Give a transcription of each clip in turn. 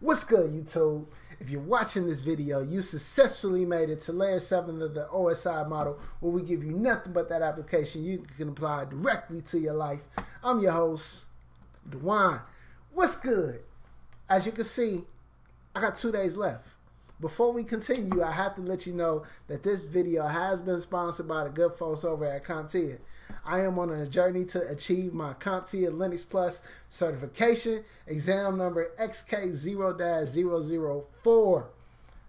What's good, YouTube? If you're watching this video, you successfully made it to layer 7 of the OSI model where we give you nothing but that application you can apply directly to your life. I'm your host, Du'An. What's good? As you can see, I got two days left. Before we continue, I have to let you know that this video has been sponsored by the good folks over at CompTIA. I am on a journey to achieve my CompTIA Linux Plus certification, exam number XK0-004.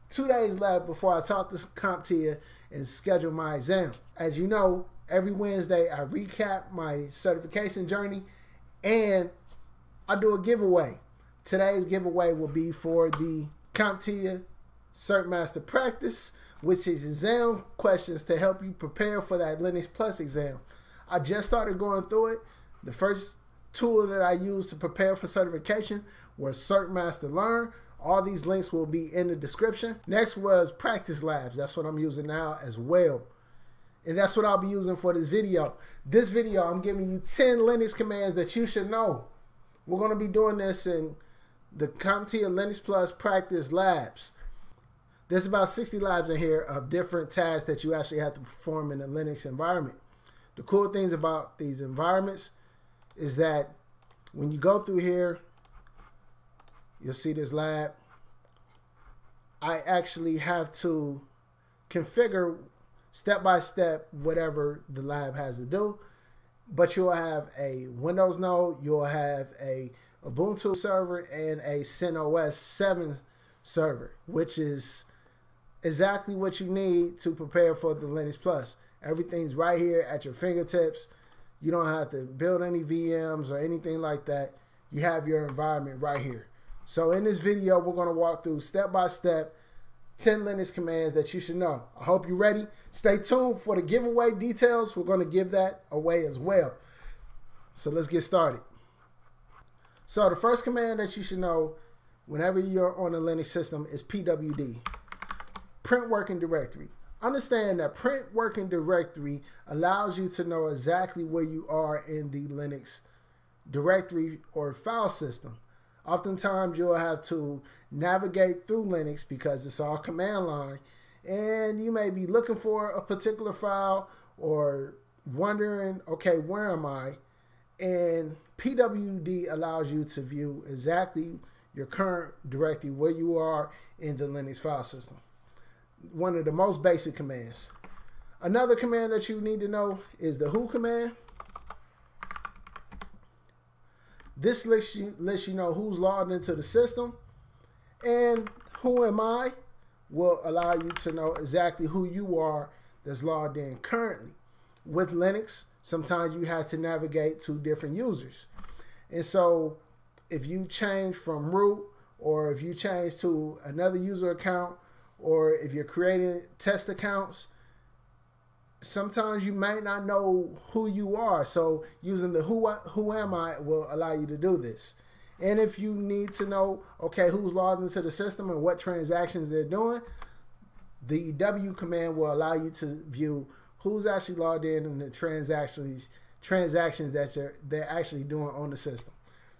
Two days left before I talk to CompTIA and schedule my exam. As you know, every Wednesday I recap my certification journey and I do a giveaway. Today's giveaway will be for the CompTIA CertMaster Practice, which is exam questions to help you prepare for that Linux Plus exam. I just started going through it. The first tool that I used to prepare for certification was CertMaster Learn. All these links will be in the description. Next was Practice Labs. That's what I'm using now as well. And that's what I'll be using for this video. This video, I'm giving you 10 Linux commands that you should know. We're going to be doing this in the CompTIA Linux Plus Practice Labs. There's about 60 labs in here of different tasks that you actually have to perform in a Linux environment. The cool things about these environments is that when you go through here, you'll see this lab. I actually have to configure step by step whatever the lab has to do. But you'll have a Windows node, you'll have a Ubuntu server, and a CentOS 7 server, which is exactly what you need to prepare for the Linux Plus. Everything's right here at your fingertips. You don't have to build any VMs or anything like that. You have your environment right here. So in this video, we're going to walk through step by step 10 Linux commands that you should know. I hope you're ready. Stay tuned for the giveaway details. We're going to give that away as well. So let's get started. So the first command that you should know whenever you're on a Linux system is pwd print working directory. Understand that print working directory allows you to know exactly where you are in the Linux directory or file system. Oftentimes you'll have to navigate through Linux because it's all command line and you may be looking for a particular file or wondering, okay, where am I? And PWD allows you to view exactly your current directory, where you are in the Linux file system one of the most basic commands. Another command that you need to know is the who command. This lets you, lets you know who's logged into the system. And who am I will allow you to know exactly who you are that's logged in currently. With Linux, sometimes you have to navigate to different users. And so if you change from root or if you change to another user account or if you're creating test accounts, sometimes you might not know who you are. So using the who who am I will allow you to do this. And if you need to know, okay, who's logged into the system and what transactions they're doing, the W command will allow you to view who's actually logged in and the transactions transactions that you're, they're actually doing on the system.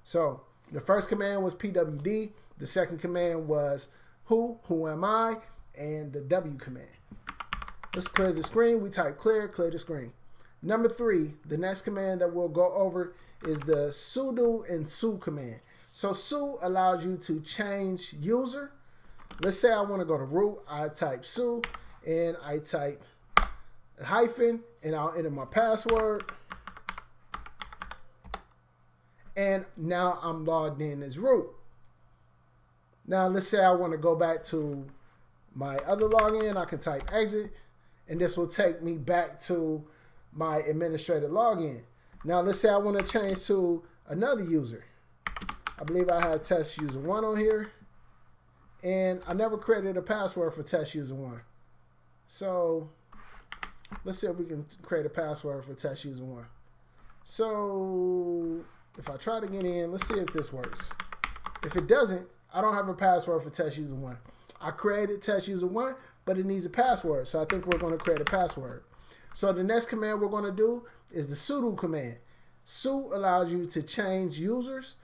So the first command was PWD. The second command was who, who am I, and the W command. Let's clear the screen. We type clear, clear the screen. Number three, the next command that we'll go over is the sudo and su command. So su allows you to change user. Let's say I want to go to root. I type su and I type hyphen and I'll enter my password. And now I'm logged in as root. Now let's say I want to go back to my other login. I can type exit and this will take me back to my administrator login. Now let's say I want to change to another user. I believe I have test user one on here and I never created a password for test user one. So let's see if we can create a password for test user one. So if I try to get in, let's see if this works. If it doesn't, I don't have a password for test user one. I created test user one, but it needs a password. So I think we're going to create a password. So the next command we're going to do is the sudo command. Su allows you to change users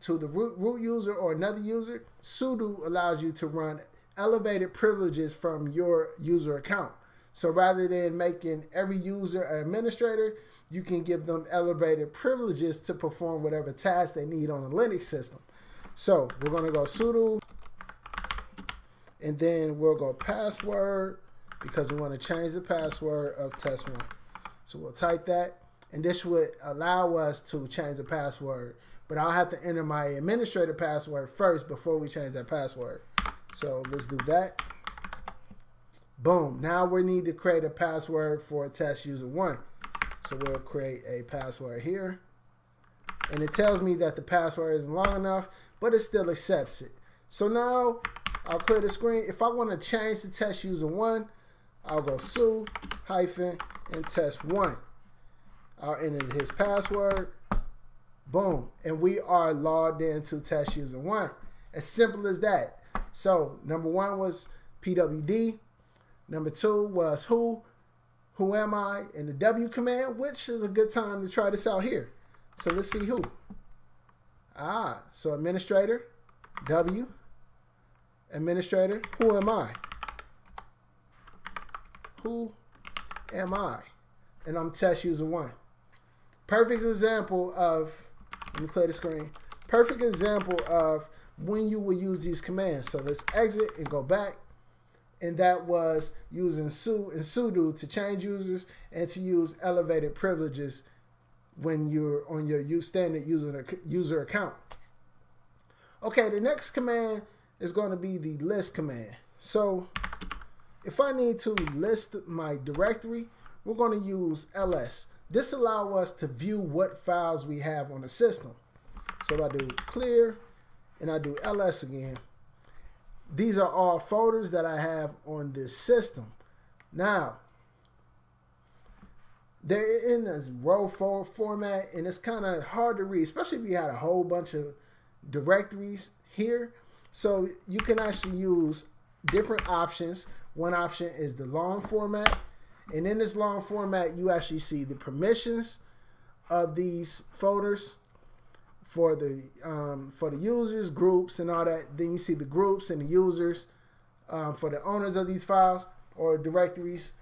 to the root, root user or another user, sudo allows you to run elevated privileges from your user account. So rather than making every user an administrator, you can give them elevated privileges to perform whatever task they need on a Linux system. So we're to go sudo, and then we'll go password because we want to change the password of test one. So we'll type that, and this would allow us to change the password. But I'll have to enter my administrator password first before we change that password. So let's do that. Boom. Now we need to create a password for test user one. So we'll create a password here. And it tells me that the password isn't long enough, but it still accepts it. So now I'll clear the screen. If I want to change the test user one, I'll go su hyphen and test one. I'll enter his password. Boom. And we are logged into test user one. As simple as that. So number one was PWD. Number two was who, who am I, and the W command, which is a good time to try this out here. So let's see who. Ah, so administrator, W, administrator, who am I? Who am I? And I'm test user one. Perfect example of, let me play the screen. Perfect example of when you will use these commands. So let's exit and go back. And that was using su and sudo to change users and to use elevated privileges when you're on your standard user, user account. Okay, the next command is going to be the list command. So if I need to list my directory, we're going to use ls. This allows us to view what files we have on the system. So I do clear and I do ls again, these are all folders that I have on this system. Now, they're in this row format and it's kind of hard to read, especially if you had a whole bunch of directories here. So you can actually use different options. One option is the long format. And in this long format, you actually see the permissions of these folders for the um, for the users, groups, and all that. Then you see the groups and the users um, for the owners of these files or directories,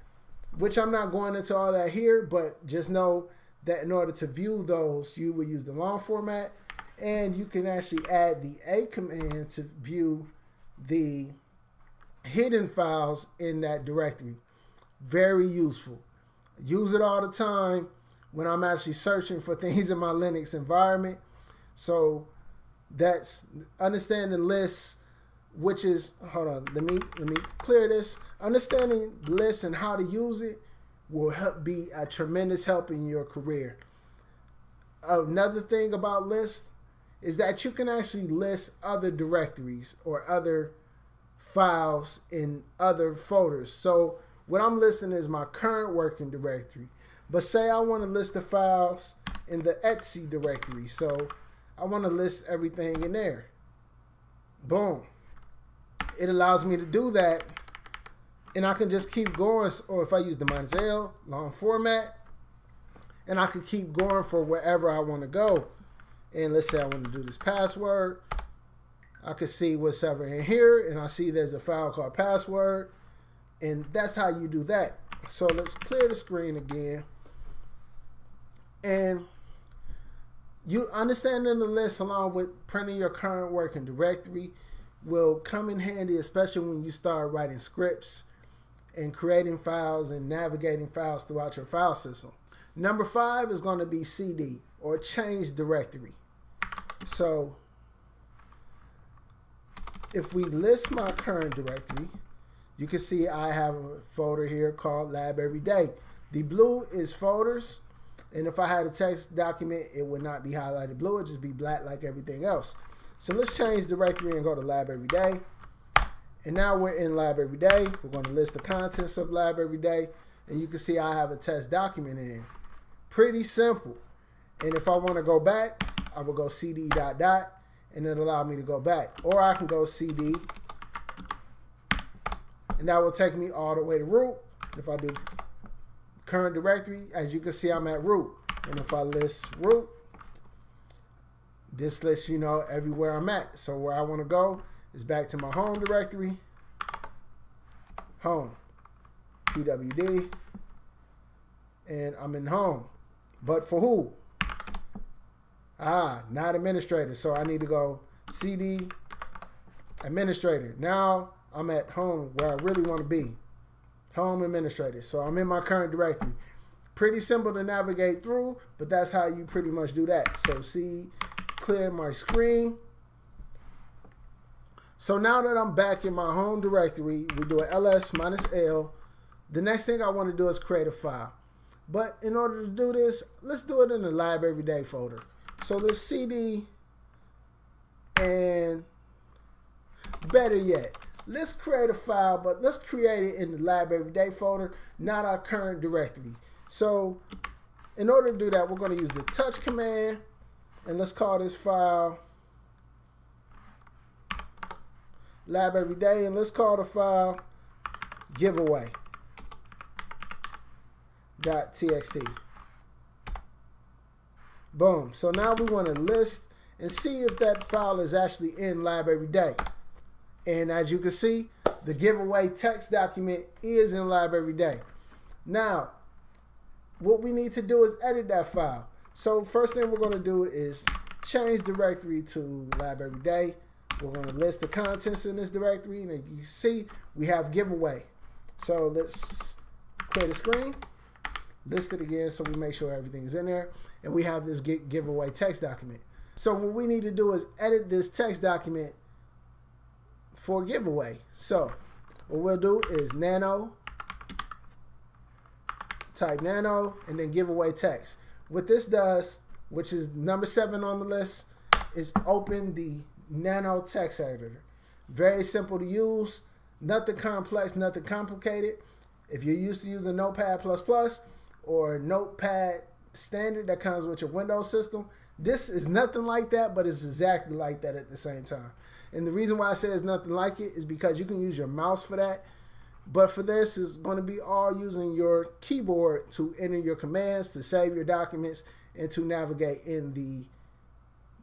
which I'm not going into all that here, but just know that in order to view those, you will use the long format, and you can actually add the A command to view the hidden files in that directory. Very useful. Use it all the time when I'm actually searching for things in my Linux environment so that's understanding lists, which is hold on, let me let me clear this. Understanding lists and how to use it will help be a tremendous help in your career. Another thing about lists is that you can actually list other directories or other files in other folders. So what I'm listing is my current working directory. But say I want to list the files in the etsy directory. So I want to list everything in there. Boom. It allows me to do that. And I can just keep going. Or if I use the minus L, long format, and I can keep going for wherever I want to go. And let's say I want to do this password. I can see what's ever in here. And I see there's a file called password. And that's how you do that. So let's clear the screen again. And you understanding the list along with printing your current working directory will come in handy, especially when you start writing scripts and creating files and navigating files throughout your file system. Number five is going to be CD or change directory. So if we list my current directory, you can see I have a folder here called Lab Every Day. The blue is folders and if I had a text document, it would not be highlighted blue. It would just be black like everything else. So let's change the directory and go to lab every day. And now we're in lab every day. We're going to list the contents of lab every day. And you can see I have a test document in. Pretty simple. And if I want to go back, I will go cd dot dot and it'll allow me to go back. Or I can go cd and that will take me all the way to root. If I do current directory, as you can see, I'm at root. And if I list root, this lets you know everywhere I'm at. So where I want to go is back to my home directory, home, pwd, and I'm in home. But for who? Ah, not administrator. So I need to go cd administrator. Now I'm at home where I really want to be. Home administrator. So I'm in my current directory. Pretty simple to navigate through, but that's how you pretty much do that. So see, clear my screen. So now that I'm back in my home directory, we do an ls minus l. The next thing I want to do is create a file. But in order to do this, let's do it in the lab everyday folder. So let's cd and better yet, let's create a file, but let's create it in the lab everyday folder, not our current directory. So in order to do that, we're going to use the touch command and let's call this file lab everyday and let's call the file giveaway dot txt. Boom. So now we want to list and see if that file is actually in lab everyday. And as you can see, the giveaway text document is in lab everyday. Now, what we need to do is edit that file. So first thing we're going to do is change directory to lab everyday. We're going to list the contents in this directory. And you see, we have giveaway. So let's clear the screen, list it again so we make sure everything is in there. And we have this giveaway text document. So what we need to do is edit this text document for giveaway. So what we'll do is nano, type nano, and then giveaway text. What this does, which is number seven on the list, is open the nano text editor. Very simple to use, nothing complex, nothing complicated. If you're used to using Notepad++ Plus or Notepad standard that comes with your Windows system, this is nothing like that, but it's exactly like that at the same time. And the reason why I say it's nothing like it is because you can use your mouse for that. But for this, it's going to be all using your keyboard to enter your commands, to save your documents, and to navigate in the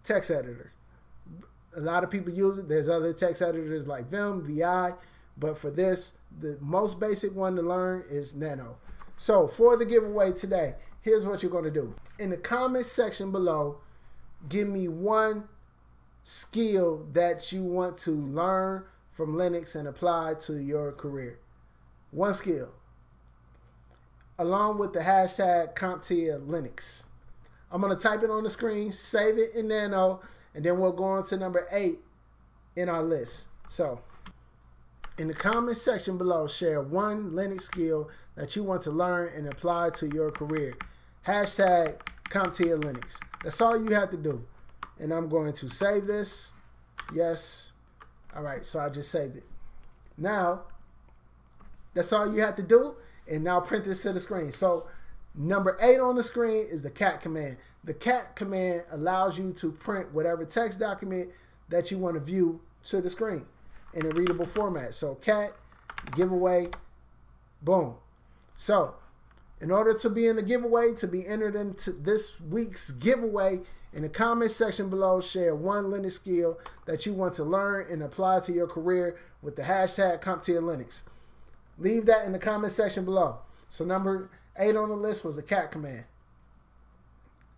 text editor. A lot of people use it. There's other text editors like Vim, VI, but for this, the most basic one to learn is Nano. So for the giveaway today, here's what you're going to do. In the comments section below, give me one skill that you want to learn from Linux and apply to your career. One skill. Along with the hashtag CompTIA Linux. I'm going to type it on the screen, save it in Nano, and then we'll go on to number eight in our list. So, in the comment section below, share one Linux skill that you want to learn and apply to your career. Hashtag CompTIA Linux. That's all you have to do. And I'm going to save this. Yes. All right, so I just saved it. Now, that's all you have to do. And now print this to the screen. So number eight on the screen is the cat command. The cat command allows you to print whatever text document that you want to view to the screen in a readable format. So cat, giveaway, boom. So in order to be in the giveaway, to be entered into this week's giveaway, in the comment section below, share one Linux skill that you want to learn and apply to your career with the hashtag CompTIALinux. Leave that in the comment section below. So number eight on the list was the cat command.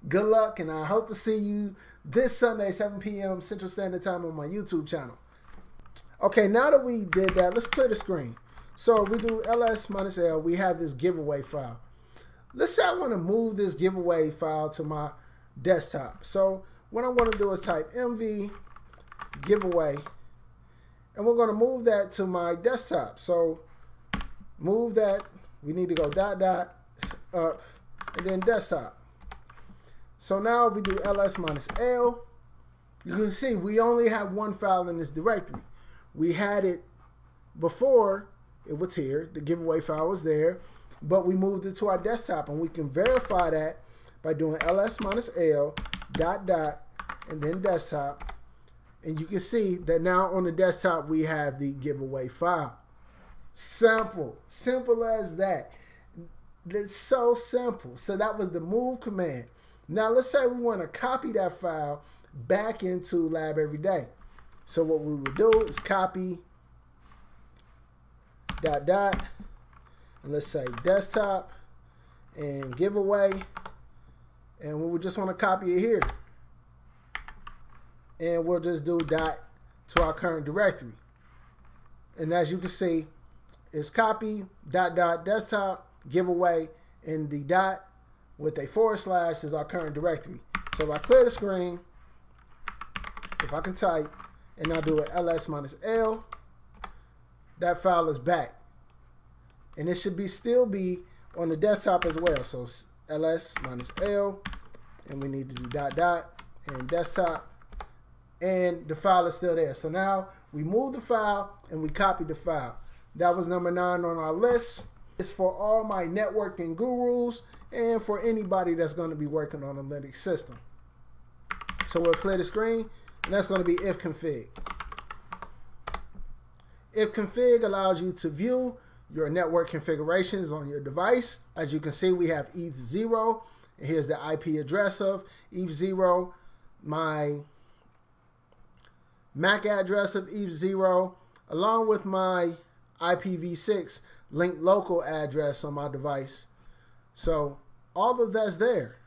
Good luck, and I hope to see you this Sunday, 7 p.m. Central Standard Time on my YouTube channel. Okay, now that we did that, let's clear the screen. So we do ls minus l, we have this giveaway file. Let's say I want to move this giveaway file to my desktop. So what I'm going to do is type mv giveaway and we're going to move that to my desktop. So move that. We need to go dot dot up and then desktop. So now if we do ls minus l, you can see we only have one file in this directory. We had it before it was here. The giveaway file was there but we moved it to our desktop and we can verify that by doing ls minus l dot dot and then desktop and you can see that now on the desktop we have the giveaway file simple. Simple as that. It's so simple. So that was the move command. Now let's say we want to copy that file back into lab every day. So what we would do is copy dot dot and let's say desktop and giveaway and we would just want to copy it here. And we'll just do dot to our current directory. And as you can see it's copy dot dot desktop giveaway and the dot with a forward slash is our current directory. So if I clear the screen if I can type and I do an ls minus l that file is back. And it should be still be on the desktop as well. So ls minus l and we need to do dot dot and desktop and the file is still there. So now we move the file and we copy the file that was number nine on our list it's for all my networking gurus and for anybody that's going to be working on a linux system so we'll clear the screen and that's going to be ifconfig if config allows you to view your network configurations on your device. As you can see, we have ETH0. And here's the IP address of ETH0. My MAC address of ETH0, along with my IPv6 linked local address on my device. So all of that's there.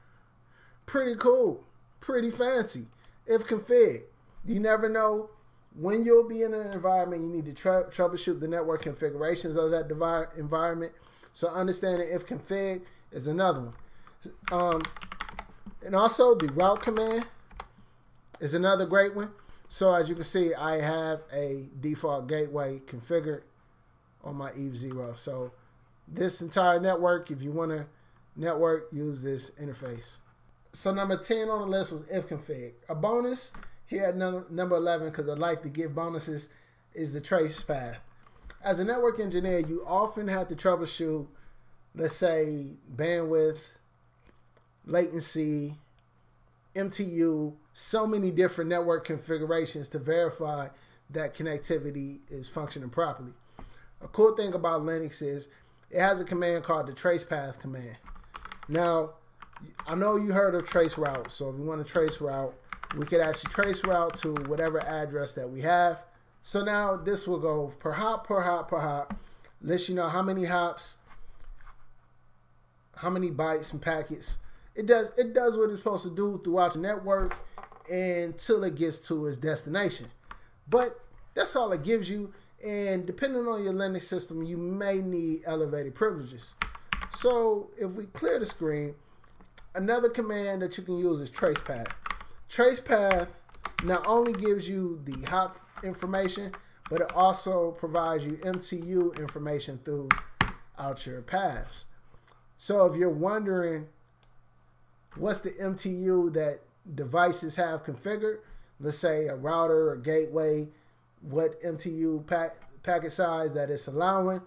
Pretty cool. Pretty fancy. Ifconfig. You never know when you'll be in an environment, you need to tr- troubleshoot the network configurations of that environment. So understanding ifconfig is another one. Um, and also the route command is another great one. So as you can see, I have a default gateway configured on my ETH0. So this entire network, if you want to network, use this interface. So number 10 on the list was ifconfig. A bonus here at number, number 11, because I like to give bonuses, is the tracepath. As a network engineer, you often have to troubleshoot, let's say, bandwidth, latency, MTU, so many different network configurations to verify that connectivity is functioning properly. A cool thing about Linux is it has a command called the tracepath command. Now, I know you heard of trace route, so if you want to trace route, we could actually trace route to whatever address that we have. So now this will go per hop, per hop, per hop. Let you know how many hops, how many bytes and packets. It does it does what it's supposed to do throughout the network until it gets to its destination. But that's all it gives you. And depending on your Linux system, you may need elevated privileges. So if we clear the screen, another command that you can use is tracepath. Tracepath not only gives you the hop information, but it also provides you MTU information throughout your paths. So if you're wondering what's the MTU that devices have configured, let's say a router or gateway, what MTU pack, packet size that it's allowing,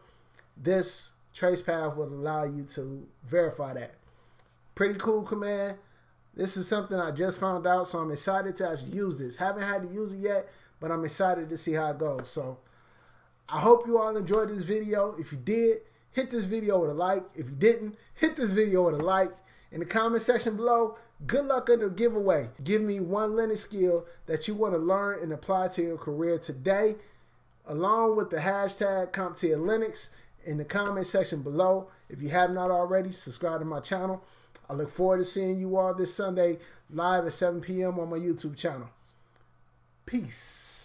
this tracepath will allow you to verify that. Pretty cool command. This is something I just found out, so I'm excited to actually use this. Haven't had to use it yet, but I'm excited to see how it goes. So I hope you all enjoyed this video. If you did, hit this video with a like. If you didn't, hit this video with a like. In the comment section below, good luck on the giveaway. Give me one Linux skill that you want to learn and apply to your career today, along with the hashtag CompTIA Linux in the comment section below. If you have not already, subscribe to my channel. I look forward to seeing you all this Sunday live at 7 p.m. on my YouTube channel. Peace.